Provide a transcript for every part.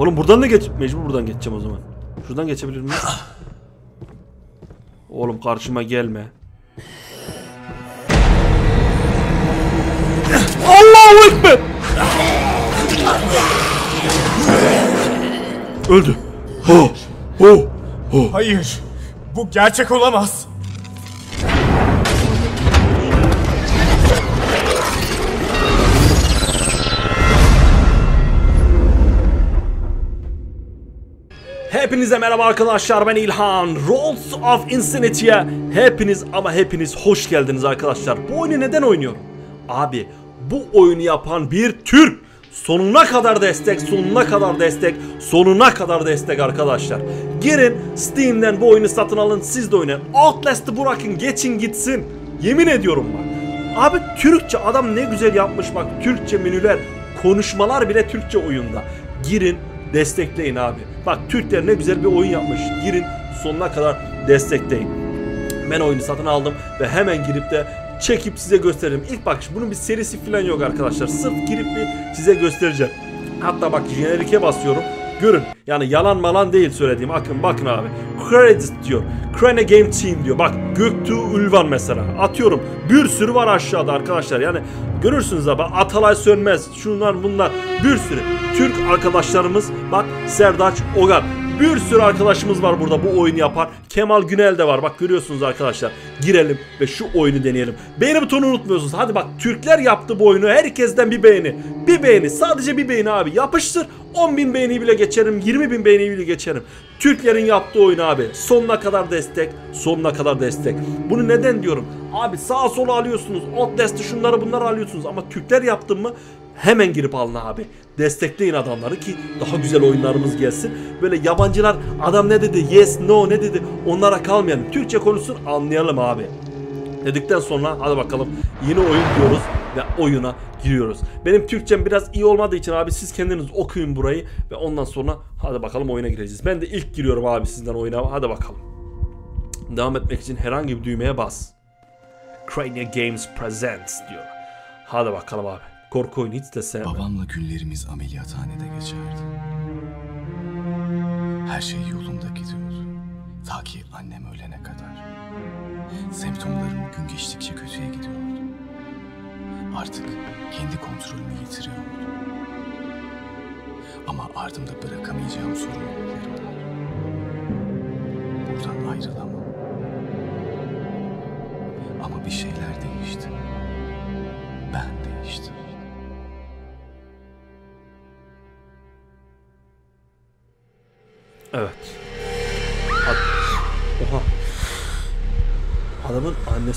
Oğlum buradan da geç. Mecbur buradan geçeceğim o zaman. Şuradan geçebilir miyim? Oğlum karşıma gelme. Allahu Ekber! Öldü. Oh, oh, oh. Hayır. Bu gerçek olamaz. Hepinize merhaba arkadaşlar ben İlhan. Rolls of Insanity'ye hepiniz ama hepiniz hoş geldiniz arkadaşlar. Bu oyunu neden oynuyorum? Abi bu oyunu yapan bir Türk. Sonuna kadar destek, sonuna kadar destek, sonuna kadar destek arkadaşlar. Girin Steam'den bu oyunu satın alın siz de oynayın. Outlast'ı bırakın geçin gitsin. Yemin ediyorum bak. Abi Türkçe adam ne güzel yapmış bak. Türkçe menüler konuşmalar bile Türkçe oyunda. Girin destekleyin abi. Bak Türkler ne güzel bir oyun yapmış. Girin sonuna kadar destekleyin. Ben oyunu satın aldım ve hemen girip de çekip size gösteririm. İlk bak bunun bir serisi falan yok arkadaşlar. Sırf girip bir size göstereceğim. Hatta bak jenerike basıyorum. Görün. Yani yalan malan değil söylediğim. Bakın bakın abi. Credits diyor. Crane Game Team diyor. Bak Göktuğ Ülvan mesela. Atıyorum. Bir sürü var aşağıda arkadaşlar. Yani görürsünüz abi. Atalay Sönmez. Şunlar bunlar. Bir sürü. Türk arkadaşlarımız. Bak Serdaç Ogar. Bir sürü arkadaşımız var burada bu oyunu yapar. Kemal Günel de var. Bak görüyorsunuz arkadaşlar. Girelim ve şu oyunu deneyelim. Beğeni butonu unutmuyorsunuz. Hadi bak Türkler yaptı bu oyunu. Herkesten bir beğeni. Bir beğeni. Sadece bir beğeni abi. Yapıştır. 10 bin beğeni bile geçerim. 20 bin beğeni bile geçerim. Türklerin yaptığı oyunu abi. Sonuna kadar destek. Sonuna kadar destek. Bunu neden diyorum? Abi sağa sola alıyorsunuz. Outlast'ı şunları bunları alıyorsunuz. Ama Türkler yaptı mı hemen girip alın abi. Destekleyin adamları ki daha güzel oyunlarımız gelsin. Böyle yabancılar adam ne dedi yes no ne dedi onlara kalmayalım. Türkçe konuşsun anlayalım abi. Dedikten sonra hadi bakalım yeni oyun diyoruz ve oyuna giriyoruz. Benim Türkçem biraz iyi olmadığı için abi siz kendiniz okuyun burayı ve ondan sonra hadi bakalım oyuna gireceğiz. Ben de ilk giriyorum abi sizden oyuna hadi bakalım. Devam etmek için herhangi bir düğmeye bas. Crania Games Presents diyor. Hadi bakalım abi. Korku oyunu hiç de sevmem. Babamla günlerimiz ameliyathanede geçerdi. Her şey yolunda gidiyordu. Ta ki annem ölene kadar. Semptomlarım gün geçtikçe kötüye gidiyordu. Artık kendi kontrolümü yitiriyordum. Ama ardımda bırakamayacağım sorumluluklarım var. Buradan ayrılamam.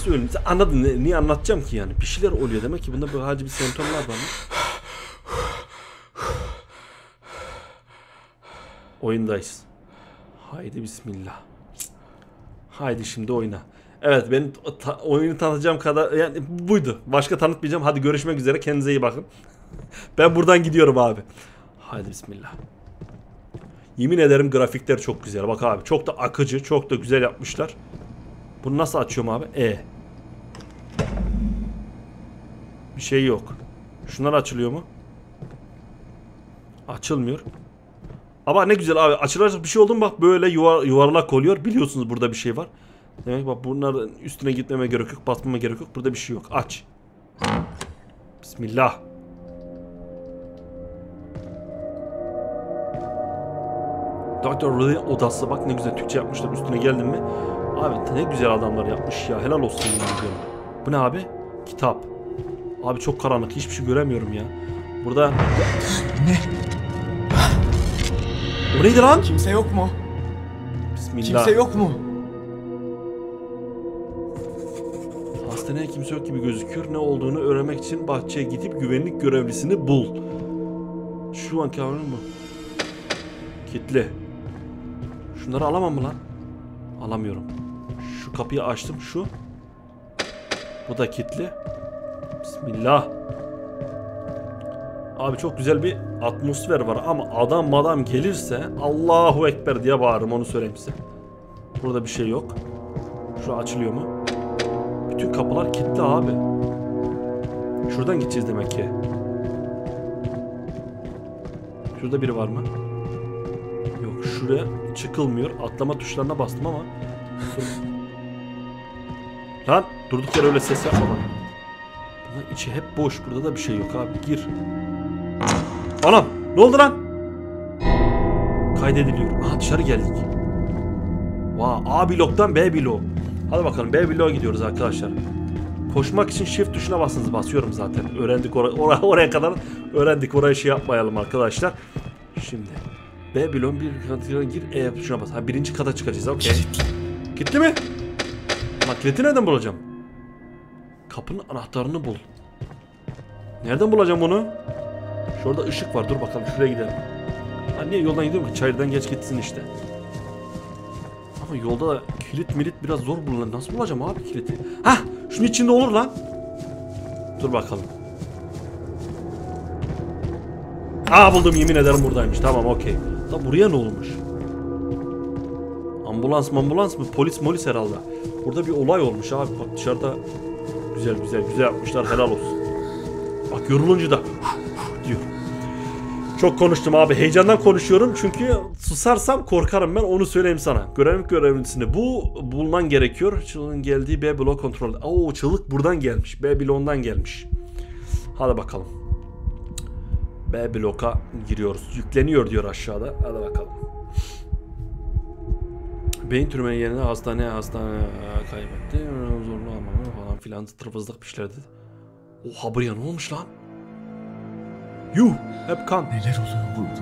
Annesi ölmüş. Sen Anladın ne- niye anlatacağım ki yani? Bir şeyler oluyor demek ki bunda böyle hacı bir semptomlar var mı? Oyundayız. Haydi bismillah. Haydi şimdi oyna. Evet ben ta- oyunu tanıtacağım kadar yani buydu. Başka tanıtmayacağım. Hadi görüşmek üzere. Kendinize iyi bakın. ben buradan gidiyorum abi. Haydi bismillah. Yemin ederim grafikler çok güzel. Bak abi çok da akıcı, çok da güzel yapmışlar. Bunu nasıl açıyorum abi? E. Bir şey yok. Şunlar açılıyor mu? Açılmıyor. Ama ne güzel abi. Açılacak bir şey oldu mu bak böyle yuvar, yuvarlak oluyor. Biliyorsunuz burada bir şey var. Demek bak bunların üstüne gitmeme gerek yok. Basmama gerek yok. Burada bir şey yok. Aç. Bismillah. Dr. Lee odası bak ne güzel Türkçe yapmışlar üstüne geldin mi? Abi ne güzel adamlar yapmış ya helal olsun yemin ediyorum. Bu ne abi? Kitap. Abi çok karanlık hiçbir şey göremiyorum ya. Burada... Ne? O neydi lan? Kimse yok mu? Bismillah. Kimse yok mu? Hastaneye kimse yok gibi gözüküyor. Ne olduğunu öğrenmek için bahçeye gidip güvenlik görevlisini bul. Şu anki haberim bu. Kitli. Şunları alamam mı lan? Alamıyorum. Şu kapıyı açtım şu. Bu da kilitli. Bismillah. Abi çok güzel bir atmosfer var ama adam madam gelirse Allahu Ekber diye bağırırım onu söyleyeyim size. Burada bir şey yok. Şu açılıyor mu? Bütün kapılar kilitli abi. Şuradan gideceğiz demek ki. Şurada biri var mı? şuraya çıkılmıyor. Atlama tuşlarına bastım ama. Lan durduk yere öyle ses yapma bana. Bunun içi hep boş. Burada da bir şey yok abi. Gir. Anam ne oldu lan? Kaydediliyor. Aha dışarı geldik. Vay A bloktan B blok. Hadi bakalım B bloğa gidiyoruz arkadaşlar. Koşmak için shift tuşuna basınız basıyorum zaten. Öğrendik or or oraya kadar öğrendik. Oraya şey yapmayalım arkadaşlar. Şimdi B bloğun bir katına gir E tuşuna bas. Ha birinci kata çıkacağız. Okey. Gitti mi? Kilidi nereden bulacağım? Kapının anahtarını bul. Nereden bulacağım onu? Şurada ışık var. Dur bakalım şuraya gidelim. Ha niye yoldan gidiyorum ki? Çayırdan geç gitsin işte. Ama yolda da kilit milit biraz zor bulunur. Nasıl bulacağım abi kiliti? Hah şunun içinde olur lan. Dur bakalım. Aa buldum yemin ederim buradaymış. Tamam okey. Da buraya ne olmuş? Ambulans ambulans mı? Polis molis herhalde. Burada bir olay olmuş abi. Bak dışarıda güzel güzel güzel yapmışlar helal olsun. Bak yorulunca da diyor. Çok konuştum abi. Heyecandan konuşuyorum çünkü susarsam korkarım ben onu söyleyeyim sana. Görevlik görevlisini bu bulman gerekiyor. Çığlık'ın geldiği B blok kontrol. Oo çığlık buradan gelmiş. B bloğundan gelmiş. Hadi bakalım. B bloka giriyoruz. Yükleniyor diyor aşağıda. Hadi bakalım. Beyin türmeni yerine hastane hastane kaybetti. Filan tırvızlık bir şeyler dedi. Oha buraya ne olmuş lan? Yuh hep kan. Neler oluyor burada?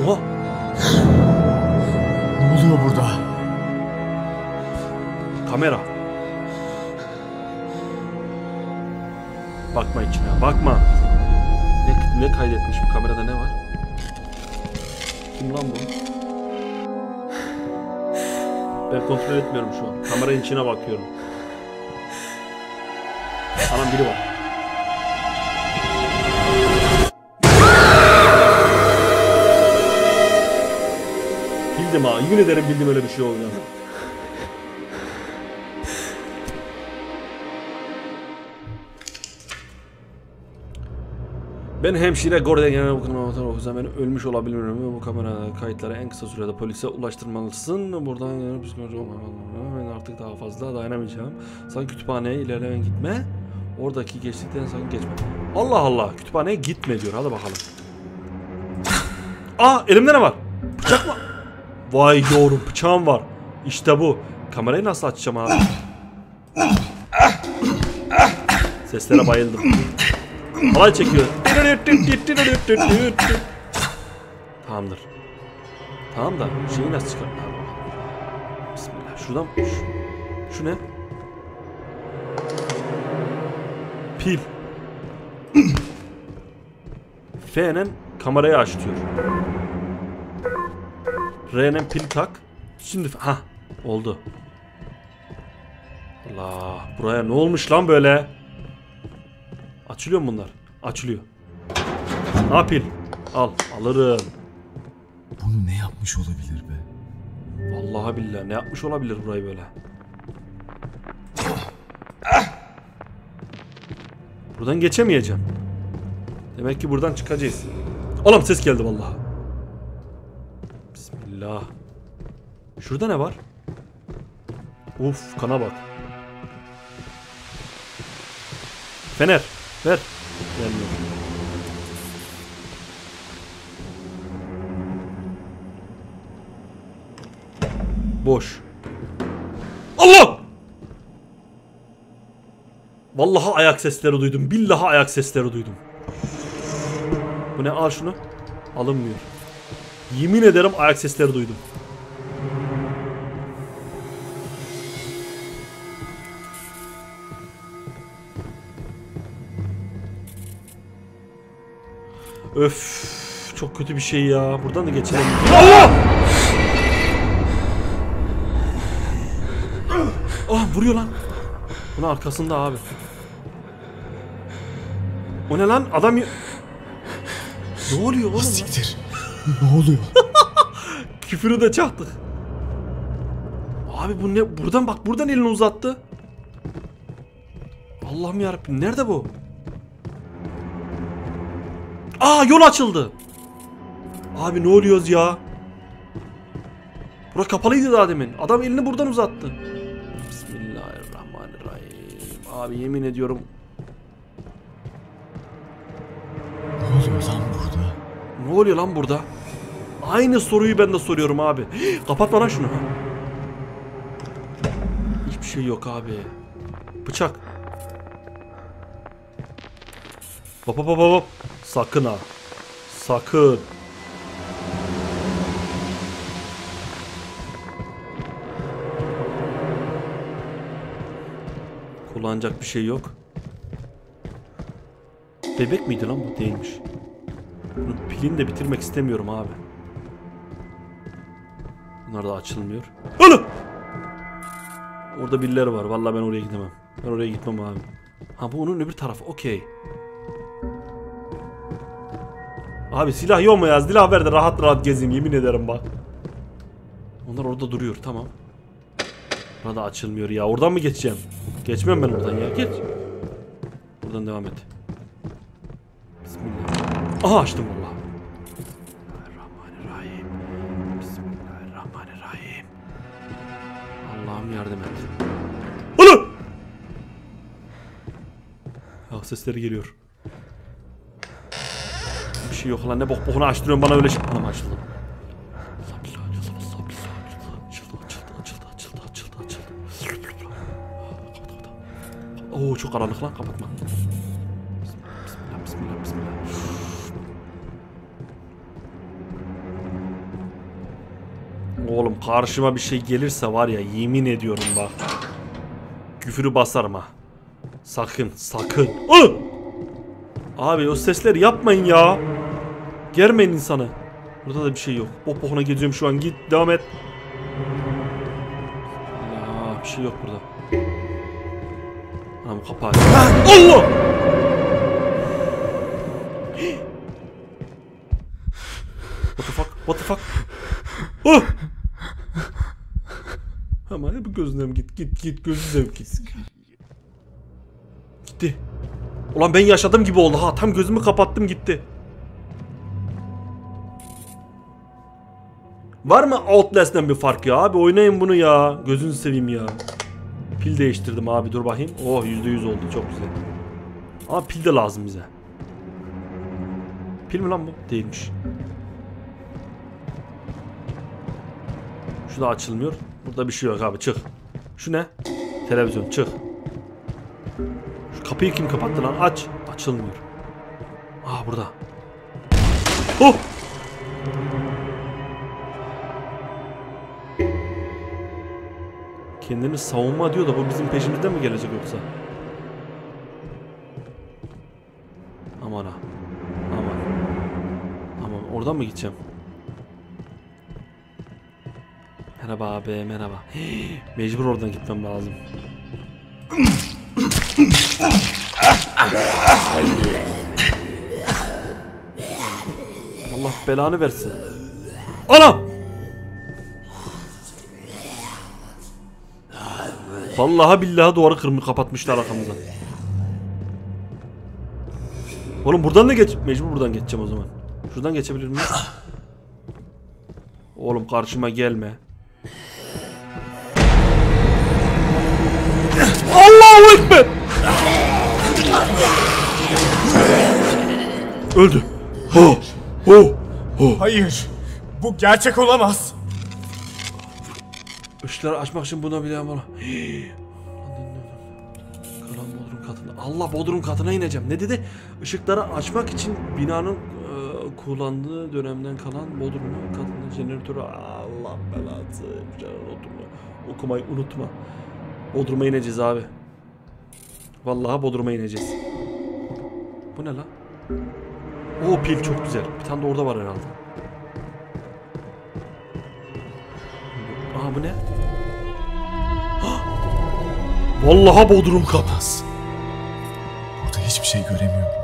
Oha Ne oluyor burada? kamera. Bakma içine bakma. Ne, ne kaydetmiş bu kamerada ne var? Kim lan bu? Ben kontrol etmiyorum şu an. Kameranın içine bakıyorum. Anam biri var. Bildim ha. Yemin ederim bildim öyle bir şey olacağını. Ben hemşire Gordon Genel Bakımı Okusan ben ölmüş olabilirim. Bu kamera kayıtları en kısa sürede polise ulaştırmalısın. Buradan yani psikoloji Ben artık daha fazla dayanamayacağım. Sen kütüphaneye ilerleyen gitme. Oradaki geçtikten sakın geçme. Allah Allah. Kütüphaneye gitme diyor. Hadi bakalım. Aa elimde ne var? Bıçak mı? Vay yavrum bıçağım var. İşte bu. Kamerayı nasıl açacağım abi? Seslere bayıldım. Halay çekiyor. Tamamdır. Tamam da şeyi nasıl çıkar? Bismillah. Şuradan şu, şu ne? Pil. F'nin kamerayı aç diyor. R'nin pil tak. Şimdi ha oldu. Allah buraya ne olmuş lan böyle? Açılıyor mu bunlar? Açılıyor. Yapayım? Al alırım. Bunu ne yapmış olabilir be? Vallahi billahi ne yapmış olabilir burayı böyle? Buradan geçemeyeceğim. Demek ki buradan çıkacağız. Oğlum ses geldi vallahi. Bismillah. Şurada ne var? Uf kana bak. Fener ver. Gelmiyor. Boş. Allah! Vallahi ayak sesleri duydum. Billahi ayak sesleri duydum. Bu ne? Al şunu. Alınmıyor. Yemin ederim ayak sesleri duydum. Öf. Çok kötü bir şey ya. Buradan da geçelim. Allah! Vuruyor lan. Bunun arkasında abi. O ne lan? Adam... Ne oluyor oğlum? Siktir. ne oluyor? Küfürü de çaktık. Abi bu ne? Buradan bak buradan elini uzattı. Allah'ım yarabbim nerede bu? Aa yol açıldı. Abi ne oluyoruz ya? Bura kapalıydı daha demin. Adam elini buradan uzattı. Abi yemin ediyorum Ne oluyor lan burada? Ne oluyor lan burada? Aynı soruyu ben de soruyorum abi. Kapatma lan şunu. Hiçbir şey yok abi. Bıçak. Hop hop hop hop. Sakın ha. Sakın. Kullanacak bir şey yok. Bebek miydi lan bu? Değilmiş. Bunun pilini de bitirmek istemiyorum abi. Bunlar da açılmıyor. Ana! Orada birileri var. Vallahi ben oraya gidemem. Ben oraya gitmem abi. Ha bu onun öbür tarafı. Okey. Abi silah yok mu ya? Silah ver de rahat rahat gezeyim. Yemin ederim bak. Onlar orada duruyor. Tamam. Burada açılmıyor ya. Oradan mı geçeceğim? Geçmem ben oradan ya. Geç. Buradan devam et. Bismillah. Aha açtım valla. Bismillahirrahmanirrahim. Bismillahirrahmanirrahim. Allah'ım yardım et. Ana! Ah sesleri geliyor. Bir şey yok lan ne bok bokunu açtırıyorsun bana öyle şey. Anam. Açıldı çok karanlık lan kapatma. Oğlum karşıma bir şey gelirse var ya yemin ediyorum bak. Küfürü basarım ha. Sakın sakın. Ah! Abi o sesleri yapmayın ya. Germeyin insanı. Burada da bir şey yok. Bok bokuna geziyorum şu an. Git devam et. Ya bir şey yok burada. Anam kapağı. Allah! What the fuck? What the fuck? Oh! Ama hep gözünden git git git gözünden git. Gitti. Ulan ben yaşadım gibi oldu ha. Tam gözümü kapattım gitti. Var mı Outlast'ten bir fark ya abi? Oynayın bunu ya. Gözünü seveyim ya. Pil değiştirdim abi dur bakayım. Oh %100 oldu çok güzel. Ama pil de lazım bize. Pil mi lan bu? Değilmiş. Şu da açılmıyor. Burada bir şey yok abi çık. Şu ne? Televizyon çık. Şu kapıyı kim kapattı lan? Aç. Açılmıyor. Aa burada. Oh! Kendini savunma diyor da bu bizim peşimizden mi gelecek yoksa? Aman ha. Aman. Aman oradan mı gideceğim? Merhaba abi merhaba. Mecbur oradan gitmem lazım. Allah belanı versin. Anam! Vallahi billahi duvarı kırmızı kapatmışlar arkamızdan. Oğlum buradan da geç. Mecbur buradan geçeceğim o zaman. Şuradan geçebilir miyim? Oğlum karşıma gelme. Allahu Ekber! Öldü. Oh, oh, oh. Hayır. Bu gerçek olamaz. Işıkları açmak için buna bile ama. Karan bodrum katına. Allah bodrum katına ineceğim. Ne dedi? Işıkları açmak için binanın e, kullandığı dönemden kalan bodrum katında jeneratörü. Allah belası. Jeneratörü. Okumayı unutma. Bodrum'a ineceğiz abi. Vallahi Bodrum'a ineceğiz. Bu ne lan? O pil çok güzel. Bir tane de orada var herhalde. Aha bu ne? Vallahi Bodrum kapaz. Burada hiçbir şey göremiyorum.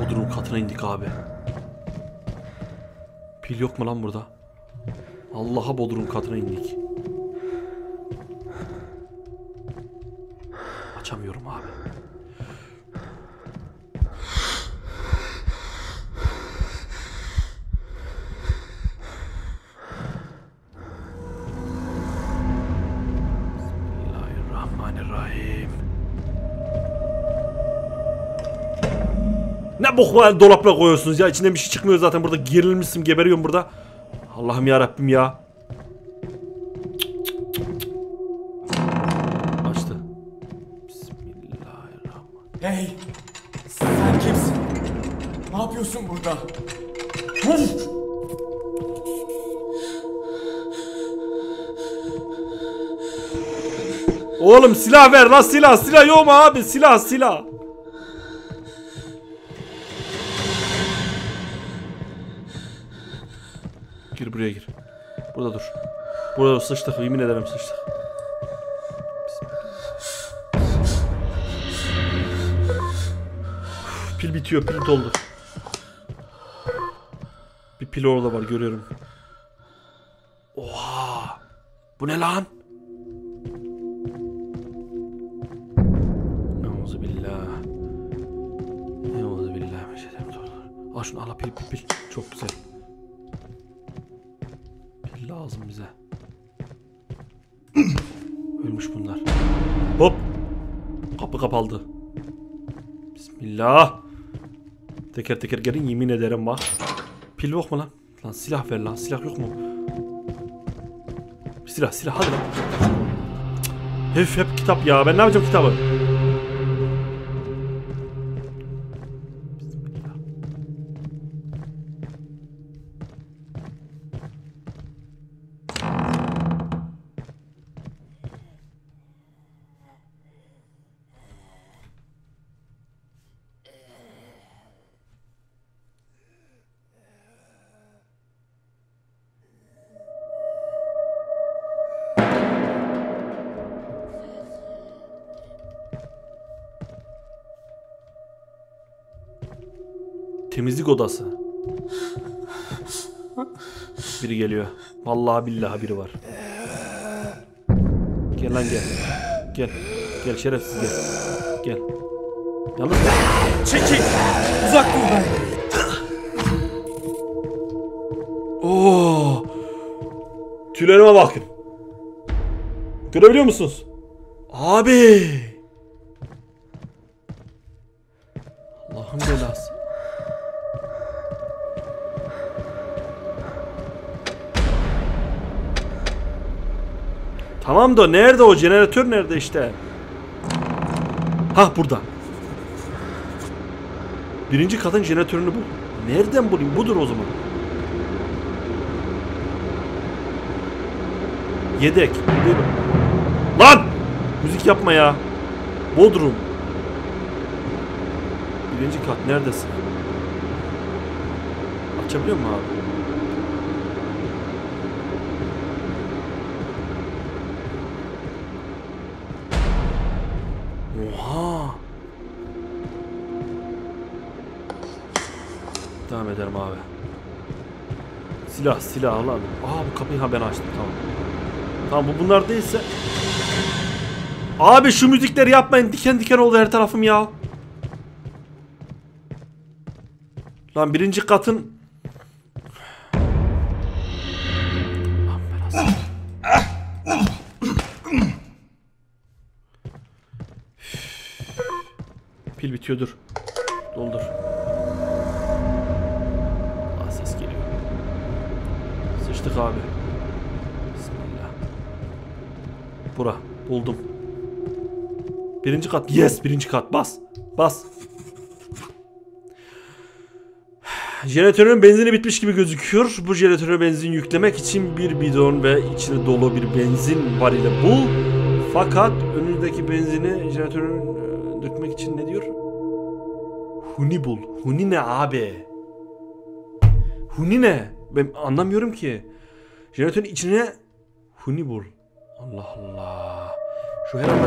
Bodrum katına indik abi. Pil yok mu lan burada? Allah'a Bodrum katına indik. Açamıyorum Ne bok var dolapla koyuyorsunuz ya. İçinden bir şey çıkmıyor zaten burada. Gerilmişsin geberiyorum burada. Allah'ım ya Rabbim ya. Açtı. Bismillahirrahmanirrahim. Hey! Sen kimsin? Ne yapıyorsun burada? Oğlum silah ver lan silah silah yok mu abi silah silah. Burada sıçtık yemin ederim sıçtık. Pil bitiyor pil doldu. Bir pil orada var görüyorum. Oha! Bu ne lan? Euzu billah. Euzu billah. Al şunu al pil pil pil. Çok güzel. Hop. Kapı kapandı. Bismillah. Teker teker gelin yemin ederim bak. Pil yok mu lan? Lan silah ver lan. Silah yok mu? Silah silah hadi lan. Hep hep kitap ya. Ben ne yapacağım kitabı? Temizlik odası. Biri geliyor. Vallahi billahi biri var. Gel lan gel. Gel. Gel şerefsiz gel. Gel. Yalnız Çekil! Uzak ben! Oo. Tüylerime bakın. Görebiliyor musunuz? Abi. Tamam da nerede o jeneratör nerede işte? Hah burada. Birinci katın jeneratörünü bul. Nereden bulayım? Budur o zaman. Yedek. Buyurun. Lan! Müzik yapma ya. Bodrum. Birinci kat neredesin? Açabiliyor musun abi? Oha! Devam ederim abi. Silah, silah lan. Aa bu kapıyı ha ben açtım tamam. Tamam bu bunlar değilse. Abi şu müzikleri yapmayın. Diken diken oldu her tarafım ya. Lan birinci katın Pil bitiyor dur. Doldur. Aa, ses geliyor. Sıçtık abi. Bismillah. Bura. Buldum. Birinci kat. Yes birinci kat. Bas. Bas. Jeneratörün benzini bitmiş gibi gözüküyor. Bu jeneratöre benzin yüklemek için bir bidon ve içine dolu bir benzin var ile bul. Fakat önündeki benzini jeneratörün e, dökmek için ne diyor? Huni bul. Huni ne abi? Huni ne? Ben anlamıyorum ki. Jeneratörün içine huni bul. Allah Allah. Şu herhalde...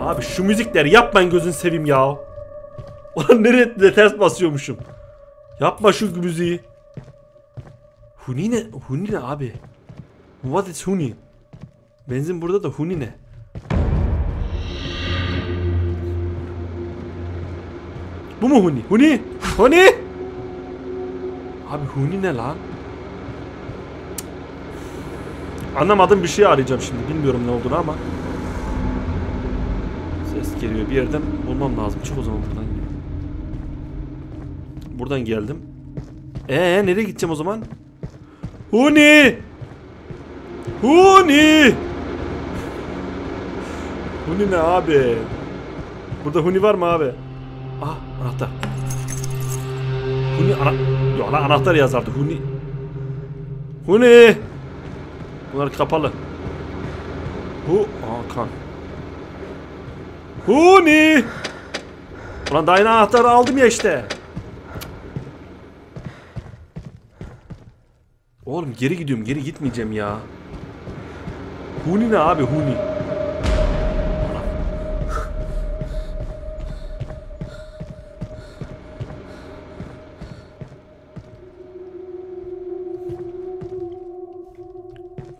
Abi şu müzikleri yapmayın gözün seveyim ya. Ulan nereye ters basıyormuşum. Yapma şu müziği. Huni ne? Huni ne abi? What is huni? Benzin burada da huni ne? Bu mu huni? Huni? Huni? Abi huni ne lan? Anlamadığım bir şey arayacağım şimdi. Bilmiyorum ne olduğunu ama. Ses geliyor bir yerden bulmam lazım. Çık o zaman buradan. Buradan geldim. Ee nereye gideceğim o zaman? Huni! Huni! Huni ne abi? Burada Huni var mı abi? Ah anahtar. Huni ana... Yok lan anahtar yazardı. Huni. Huni! Bunlar kapalı. Hu... Aa kan. Huni! Ulan daha yeni anahtarı aldım ya işte. Oğlum geri gidiyorum. Geri gitmeyeceğim ya. Huni ne abi Huni?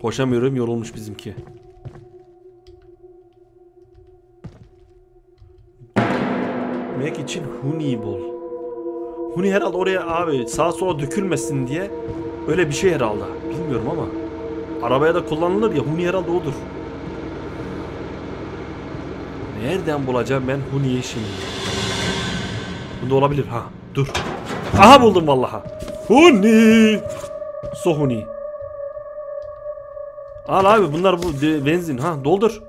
Koşamıyorum yorulmuş bizimki. Mac için Huni bul. Huni herhalde oraya abi sağa sola dökülmesin diye öyle bir şey herhalde. Bilmiyorum ama. Arabaya da kullanılır ya Huni herhalde odur. Nereden bulacağım ben Huni'yi şimdi? Bunda olabilir ha. Dur. Aha buldum vallaha. Huni. So Huni. Al abi bunlar bu benzin ha doldur.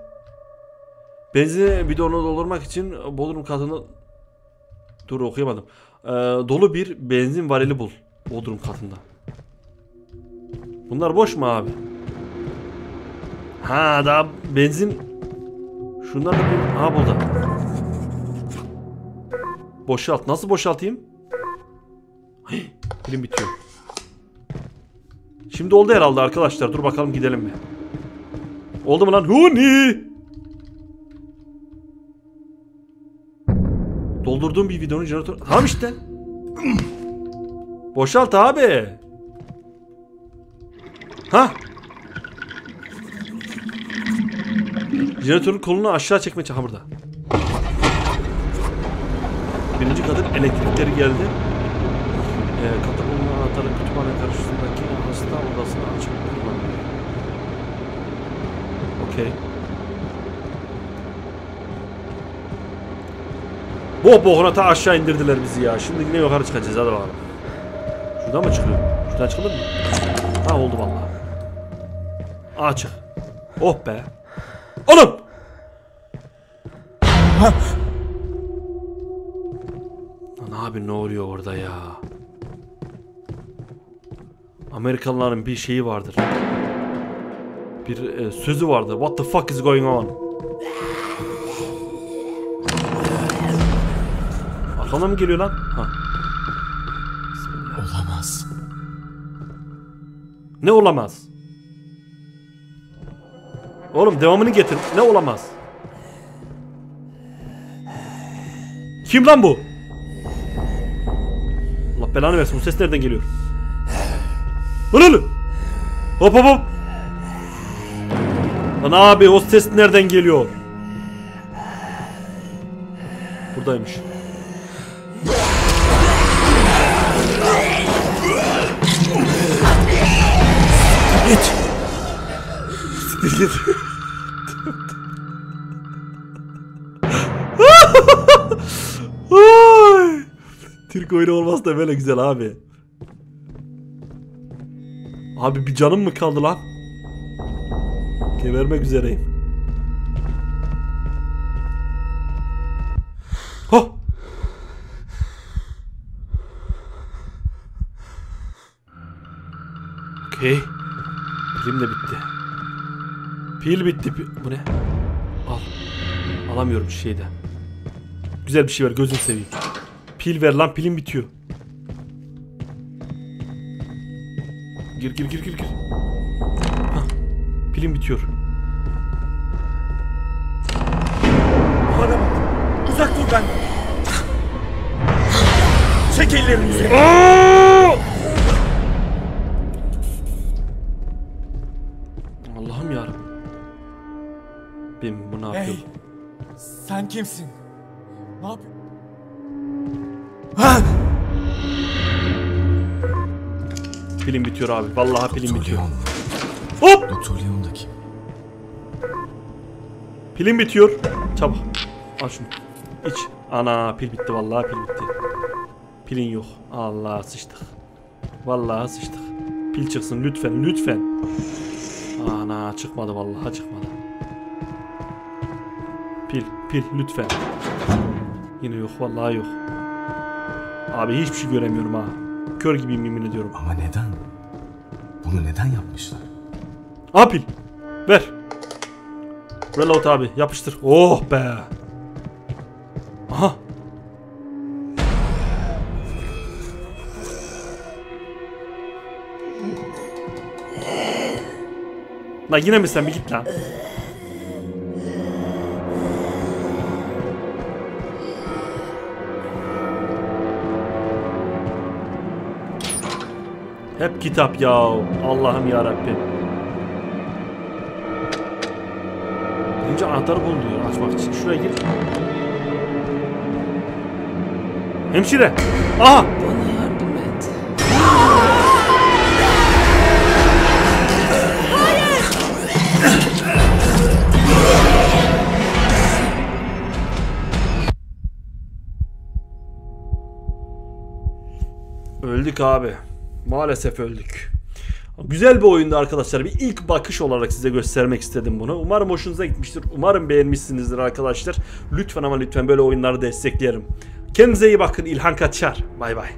Benzin bidonu doldurmak için Bodrum katında Dur okuyamadım. Ee, dolu bir benzin varili bul. Bodrum katında. Bunlar boş mu abi? Ha daha benzin Şunlar bir... Ha burada. Boşalt. Nasıl boşaltayım? Hii, bitiyor. Şimdi oldu herhalde arkadaşlar. Dur bakalım gidelim mi? Oldu mu lan? Huni! Doldurduğum bir videonun jeneratörü... Tamam işte. Boşalt abi. Ha? Jeneratörün kolunu aşağı çekmeye çalış- Ha burada. Birinci kadın elektrikleri geldi. Ee, katı bulunan anahtarı kütüphane karşısındaki Okey. Boh bohuna ta aşağı indirdiler bizi ya. Şimdi yine yukarı çıkacağız hadi bakalım. Şuradan mı çıkılıyor? Şuradan çıkılır mı? Ha oldu vallahi. Aa çık. Oh be. Oğlum! Lan abi ne oluyor orada ya? Amerikalıların bir şeyi vardır. Bir e, sözü vardır. What the fuck is going on? Arkamdan mı geliyor lan? Ha. Olamaz. Ne olamaz? Oğlum devamını getir. Ne olamaz? Kim lan bu? Allah belanı versin. Bu ses nereden geliyor? Lan oğlum. Hop hop hop. Lan abi o ses nereden geliyor? Buradaymış. Git. Ay! Türk oyunu olmaz da böyle güzel abi. Abi bir canım mı kaldı lan? Gebermek üzereyim. Hah! Okey. Pilim de bitti. Pil bitti. pi- Bu ne? Al. Alamıyorum şeyde. Güzel bir şey ver gözünü seveyim. Pil ver lan pilim bitiyor. Gir gir gir gir gir. Hah. Pilim bitiyor. Çek. Allah'ım yarabbim. Ben bu ne yapıyorum? Hey. Sen kimsin? Ne yap? Ha! Pilim bitiyor abi. Vallahi pilim Doktor bitiyor. Leon. Hop! Doktor Leon da kim? Pilim bitiyor. Çabuk. Al şunu. İç. Ana pil bitti vallahi pil bitti. Pilin yok. Allah sıçtık. Vallahi sıçtık. Pil çıksın lütfen lütfen. Ana çıkmadı vallahi çıkmadı. Pil pil lütfen. Yine yok vallahi yok. Abi hiçbir şey göremiyorum ha. Kör gibiyim yemin ediyorum. Ama neden? Bunu neden yapmışlar? Aha pil. Ver. Reload abi yapıştır. Oh be. La yine mi sen bir git lan. Hep kitap ya. Allah'ım ya Rabbim. Önce anahtarı bul diyor açmak için. Şuraya gir. Hemşire. Aha. Öldük abi. Maalesef öldük. Güzel bir oyundu arkadaşlar. Bir ilk bakış olarak size göstermek istedim bunu. Umarım hoşunuza gitmiştir. Umarım beğenmişsinizdir arkadaşlar. Lütfen ama lütfen böyle oyunları destekleyelim. Kendinize iyi bakın. İlhan Kaçar. Bay bay.